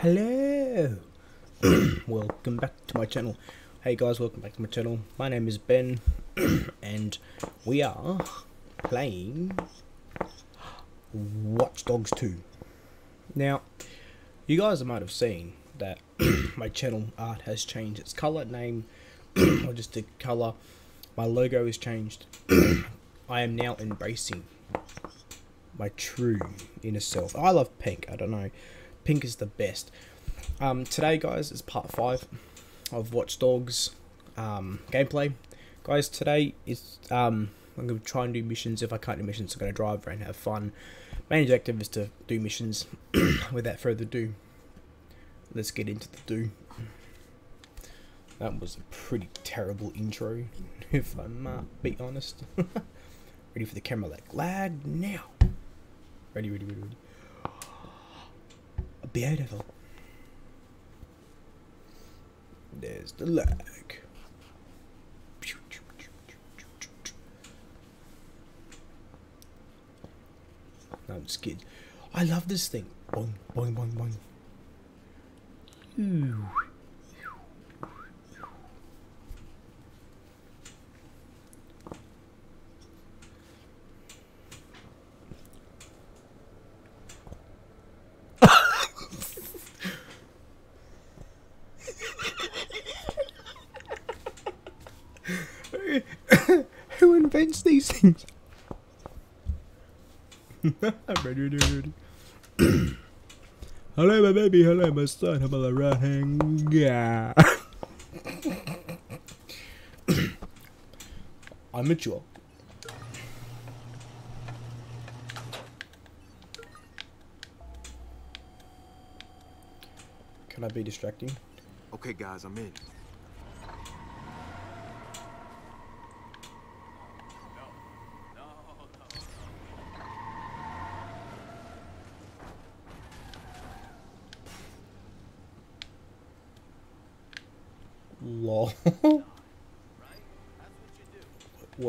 Hello! welcome back to my channel. Hey guys, welcome back to my channel. My name is Ben, and we are playing Watch Dogs 2. Now, you guys might have seen that my channel art has changed its color, name, or just the color. My logo has changed. I am now embracing my true inner self. I love pink, I don't know pink is the best. Um, today, guys, is part five of Watch Dogs um, gameplay. Guys, today is um, I'm to try and do missions. If I can't do missions, I'm to drive around and have fun. Main objective is to do missions. Without further ado, let's get into the do. That was a pretty terrible intro, if I'm uh, be honest. ready for the camera lag. Lag now. Ready, ready, ready, ready. Beautiful. There's the lag. No, I'm just kidding. I love this thing. Boing, boing, boing, boing. Ooh. Who invents these things? ready, ready, ready. Hello, my baby. Hello, my son. I'm on the right hand guy. I'm mature. Can I be distracting? Okay, guys, I'm in.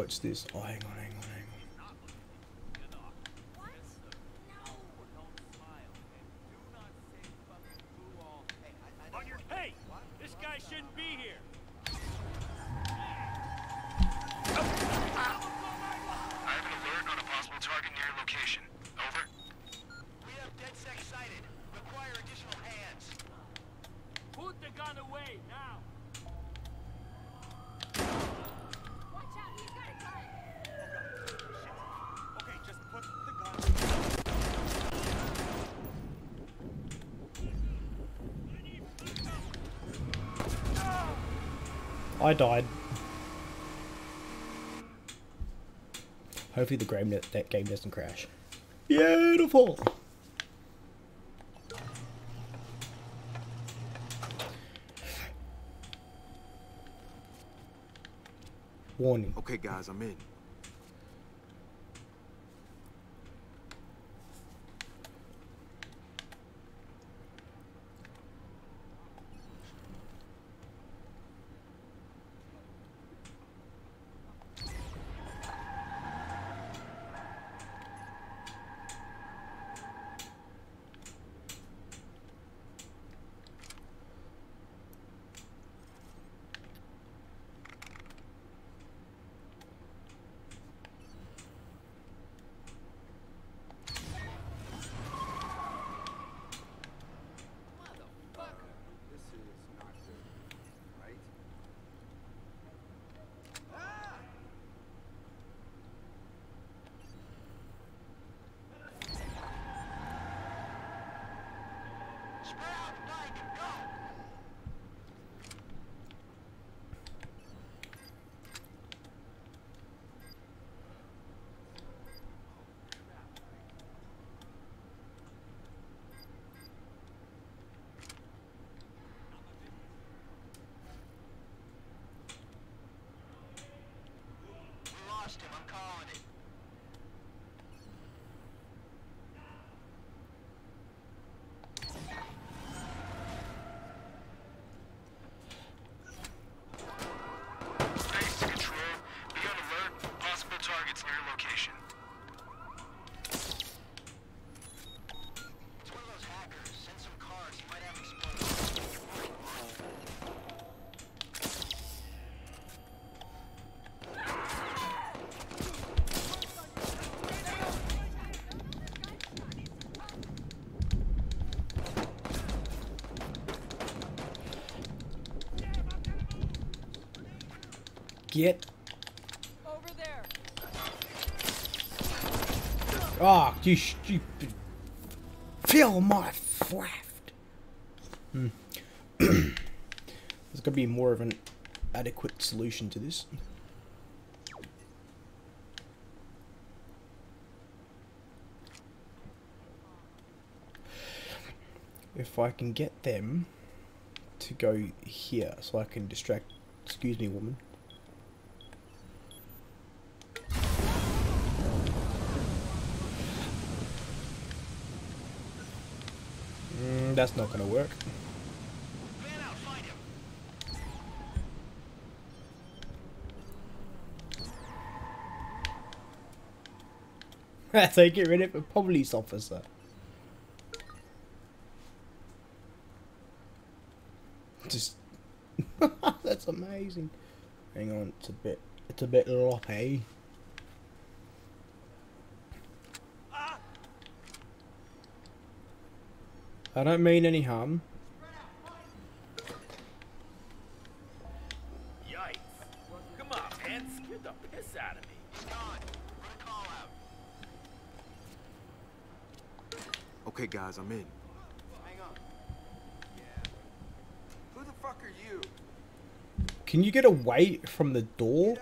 What's this? Oh, hang on, hang on, hang on. Hey, this guy shouldn't be here. I have an alert on a possible target near your location. Over. We have DedSec sighted. Require additional hands. Put the gun away now. Watch out, he's got a gun! Okay, just put the gun. I died. Hopefully the game that game doesn't crash. Beautiful. Warning. Okay, guys, I'm in. This is not good, right? Spread out, find him, go! We lost him, I'm calling it. Get. Over there. Ah, you stupid. Fill my shaft. Hmm. There's got to be more of an adequate solution to this. If I can get them to go here so I can distract. Excuse me, woman. Mm, that's not gonna work. So get rid of a police officer. Just that's amazing. Hang on, it's a bit it's a bit loppy. I don't mean any harm. Yikes. Come on, man. Scared the piss out of me. Gone. Run a call out. Okay, guys, I'm in. Hang on. Yeah. Who the fuck are you? Can you get away from the door?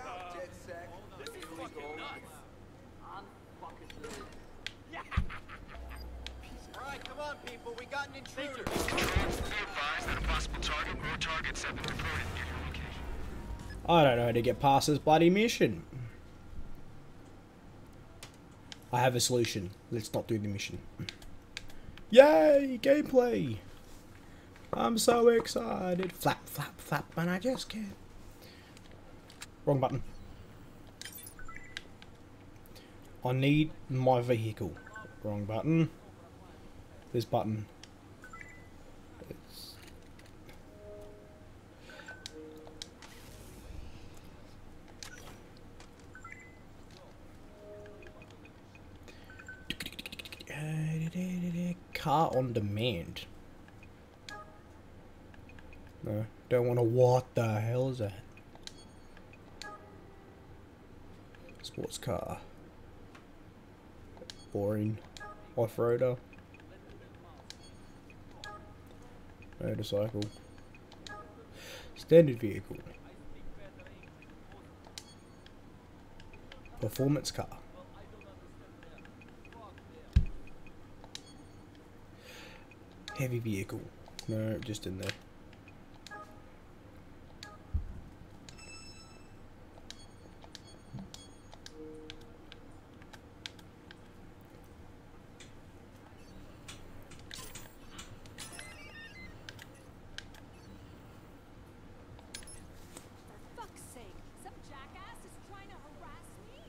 To get past this bloody mission. I have a solution. Let's not do the mission. Yay! Gameplay! I'm so excited. Flap, flap, flap, and I just can't. Wrong button. I need my vehicle. Wrong button. This button. Car on demand. No, don't want to. What the hell is that? Sports car. Boring. Off-roader. Motorcycle. Standard vehicle. Performance car. Heavy vehicle. No, just in there. For fuck's sake. Some jackass is trying to harass me.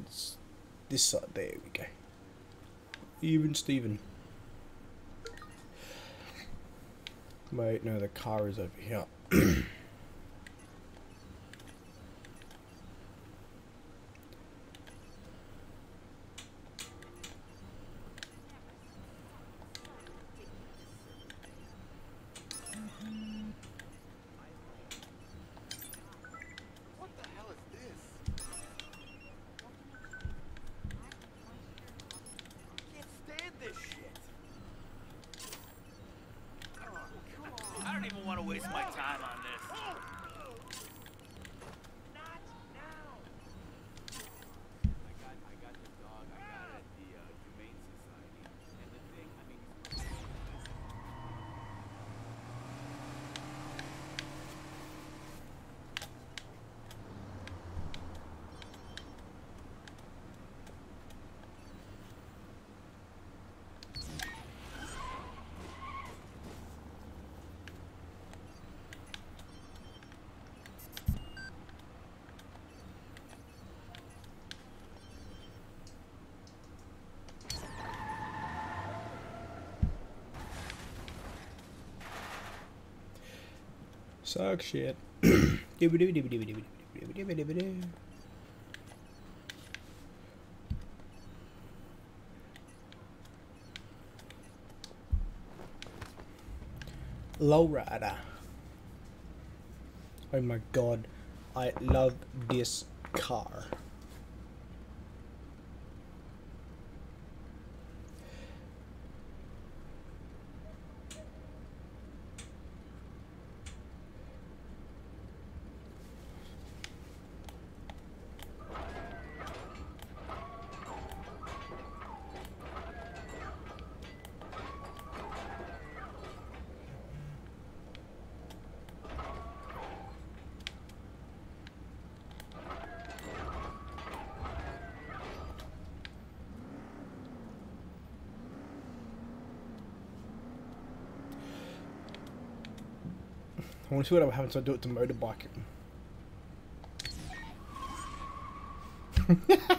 It's this side. There we go. Steven. Wait, no, the car is over here. Suck shit. Lowrider. Oh my god, I love this car. Want to see what happens if I do it to motorbike.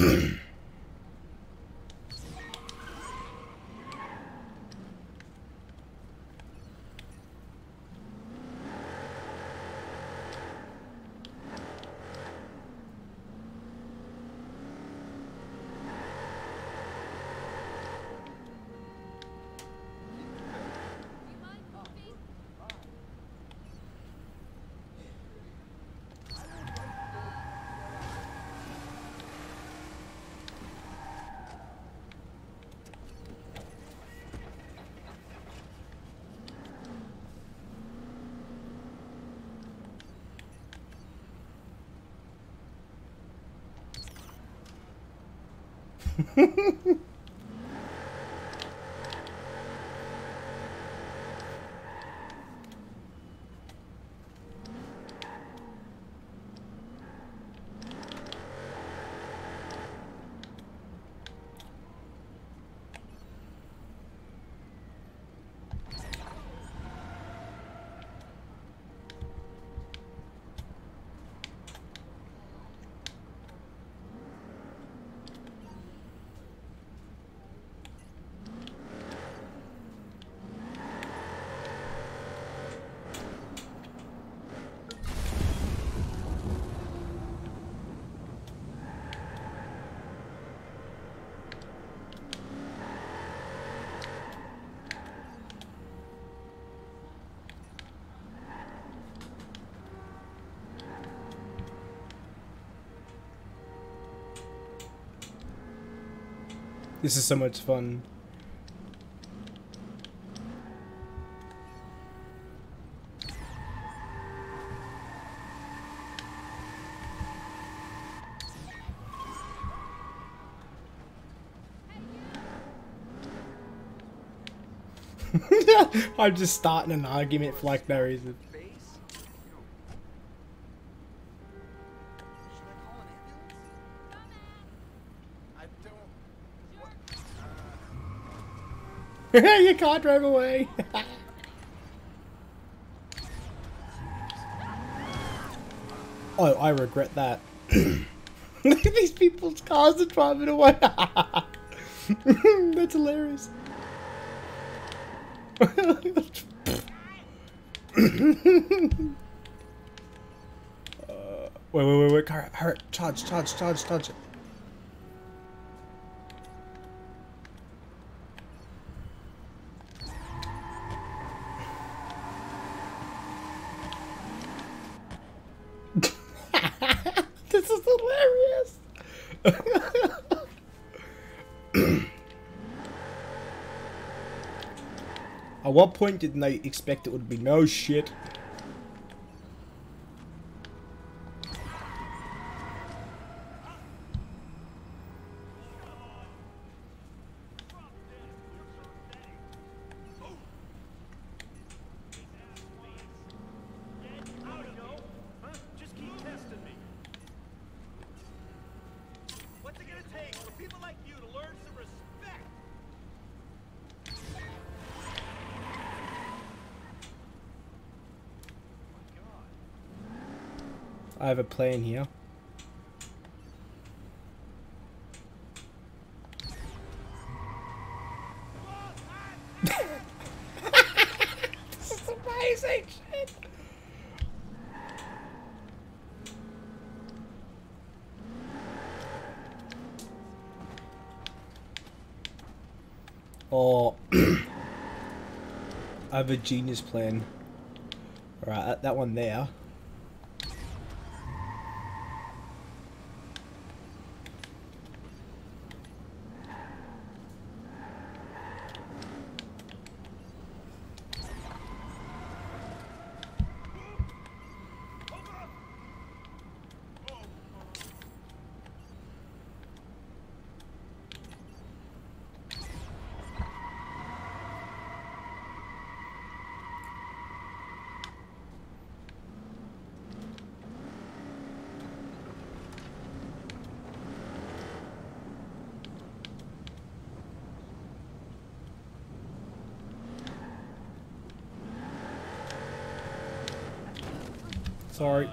You mind moving? This is so much fun. I'm just starting an argument for like no reason. Can't drive away. oh, I regret that. Look at these people's cars are driving away. That's hilarious. Uh, wait, wait, wait, wait, car, hurry, charge, charge, charge, charge. this is hilarious. At what point did they expect it would be no shit? I have a plan here. this is amazing shit. Oh, I have a genius plan. Right, that, that one there. Sorry.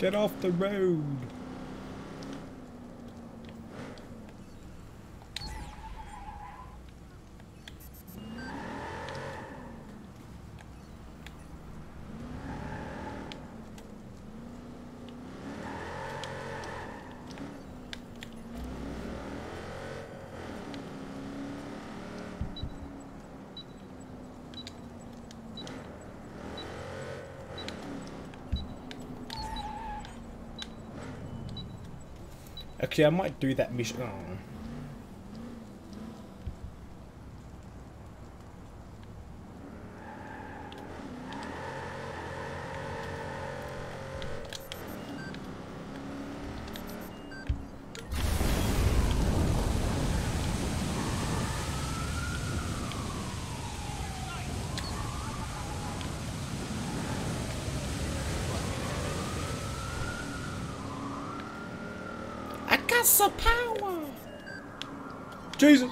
Get off the road. Actually, I might do that mission. Oh. I got power. Jesus.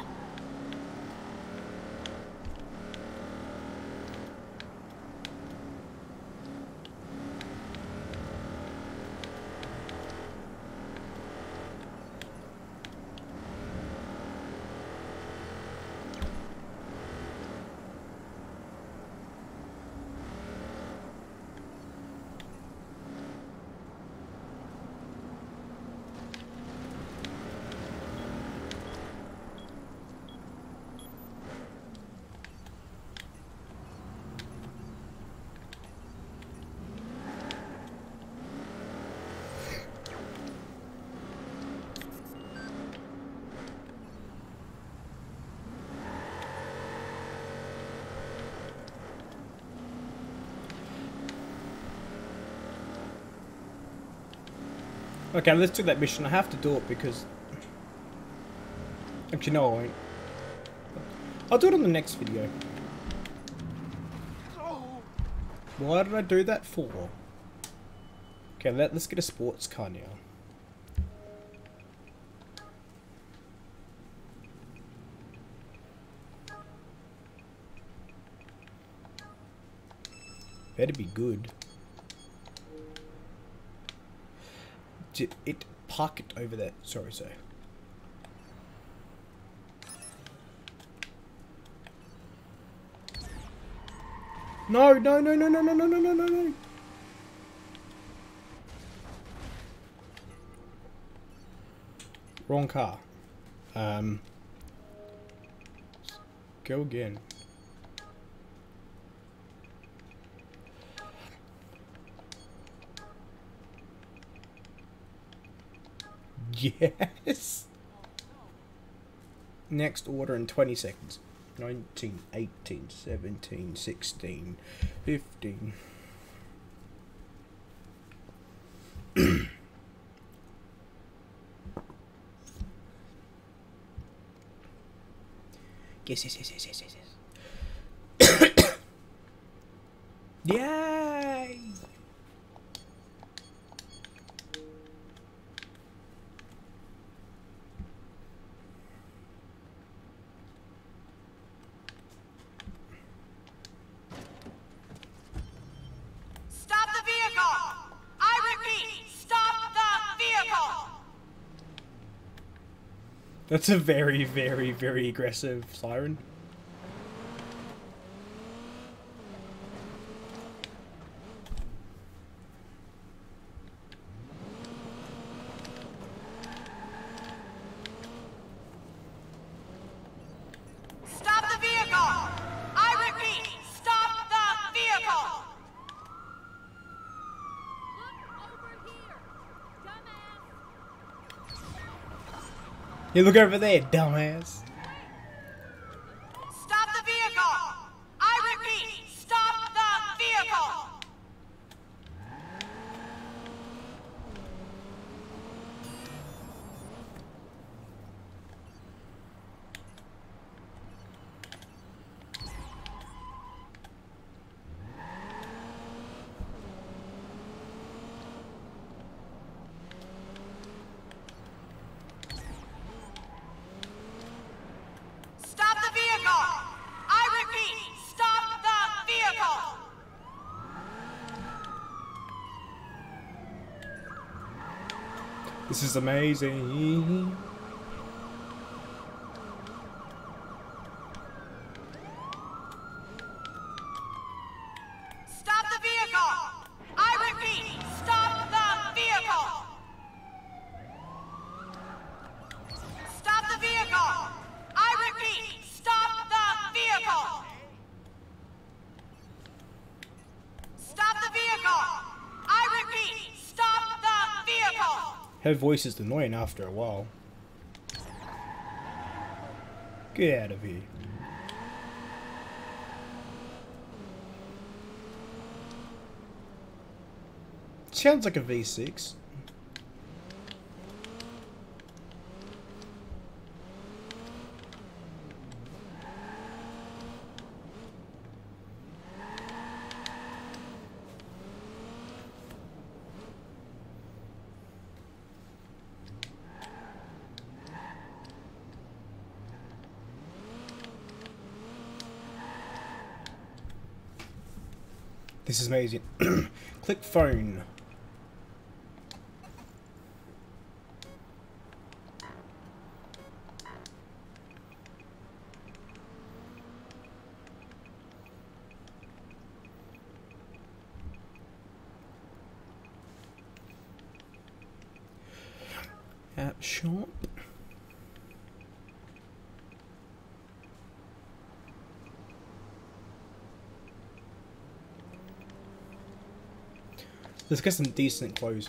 Okay, let's do that mission. I have to do it because... Actually, no, I won't. I'll do it on the next video. Why did I do that for? Okay, let, let's get a sports car now. Better be good. It park it over there. Sorry, sir. No, no, no, no, no, no, no, no, no, no, no. Wrong car. Um. Go again. Yes. Next order in 20 seconds. 19, 18, 17, 16, 15. yes, yes, yes, yes, yes, yes, yes. Yay! That's a very, very, very aggressive siren. Stop the vehicle! I repeat, stop the vehicle! Look over here, dumbass. You look over there, dumbass. Stop the vehicle! I repeat, stop the vehicle! Stop the vehicle! I repeat, stop the vehicle! This is amazing. Her voice is annoying after a while. Get out of here. Sounds like a V6. This is amazing. Click phone. Let's get some decent clothes.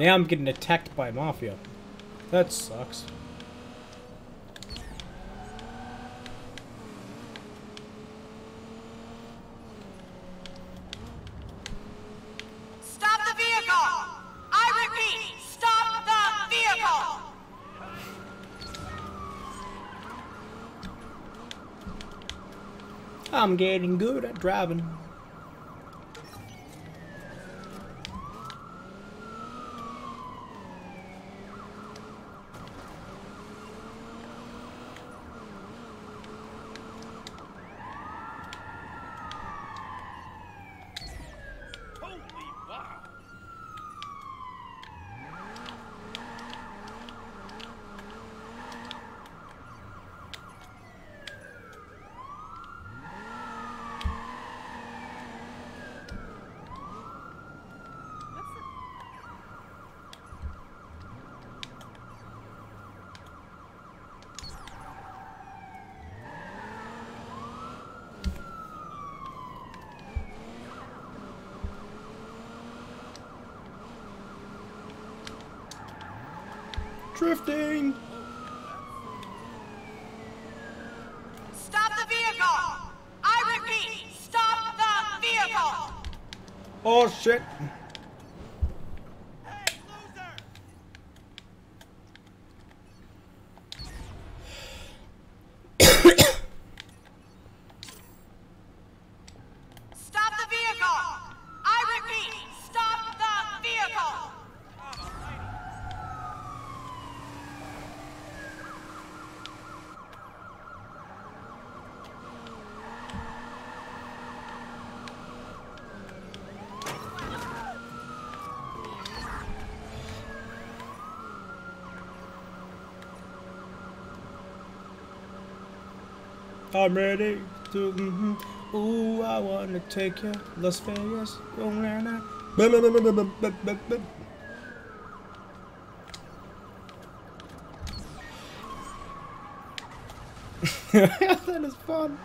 Now I'm getting attacked by Mafia. That sucks. Stop the vehicle! I repeat, stop the vehicle! I'm getting good at driving. Vehicle! I repeat, stop the vehicle! Oh shit! Hey, loser! Stop the vehicle! I repeat, stop the vehicle! I'm ready to. mhm. Ooh, I wanna take you Las Vegas. That is fun.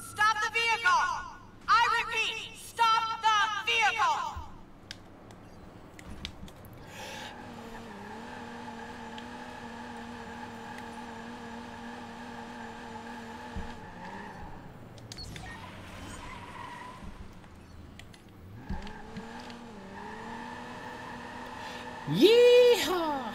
Stop the vehicle! I repeat, stop the vehicle! Yeehaw!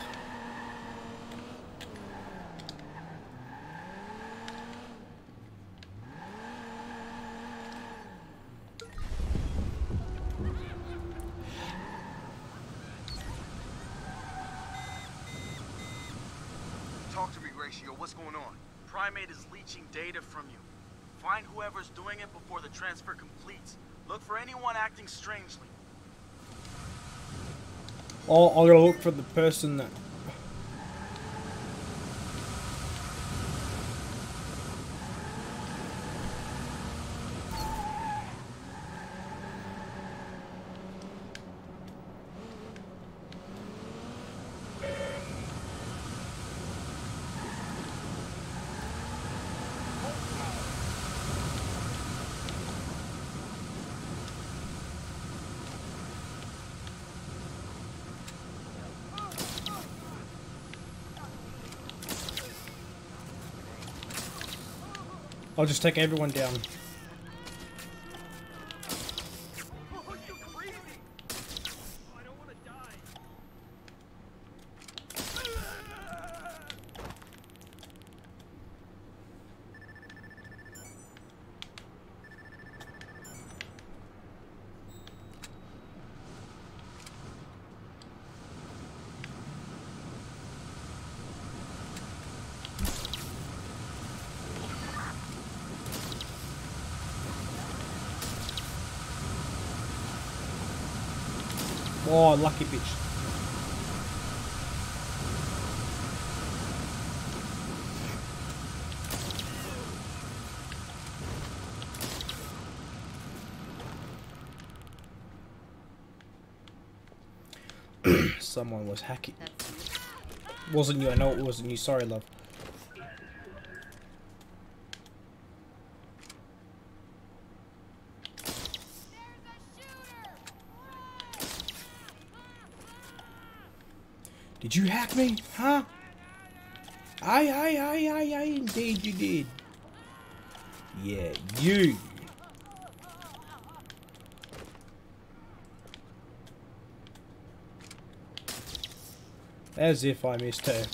Talk to me, Ratio. What's going on? Primate is leeching data from you. Find whoever's doing it before the transfer completes. Look for anyone acting strangely. Oh, I'm gonna look for the person that. I'll just take everyone down. Oh, lucky bitch. Someone was hacking. Wasn't you? I know it wasn't you. Sorry, love. You hack me? Huh? Aye, aye, aye, aye, aye, indeed you did. Yeah, you. As if I missed her.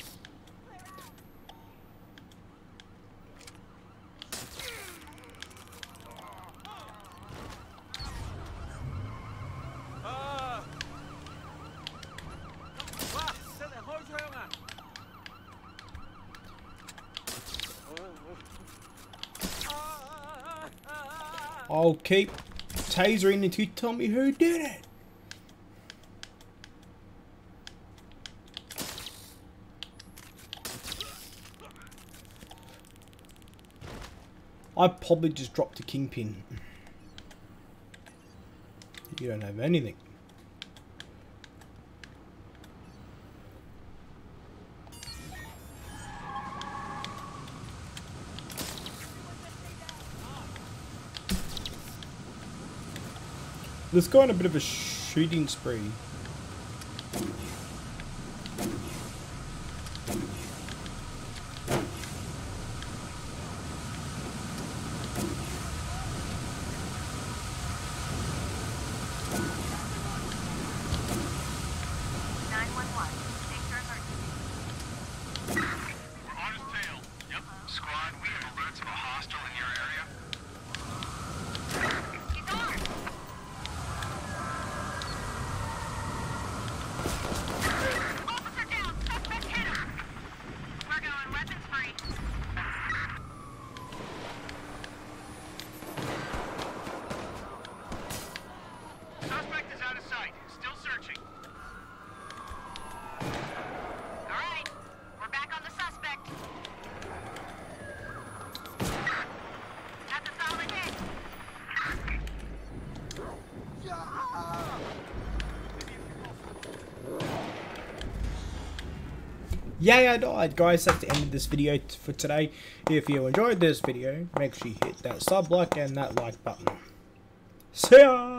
I'll keep tasering until you tell me who did it. I probably just dropped a kingpin. You don't have anything. Let's go on a bit of a shooting spree. On his tail. Yep. Squad, we have alerts of a hostile in your area. Officer down! Suspect hit him! We're going weapons free. Suspect is out of sight. Still searching. All right, we're back on the suspect. That's a solid hit. Yay, I died, guys. That's the end of this video for today. If you enjoyed this video, make sure you hit that sub like and that like button. See ya!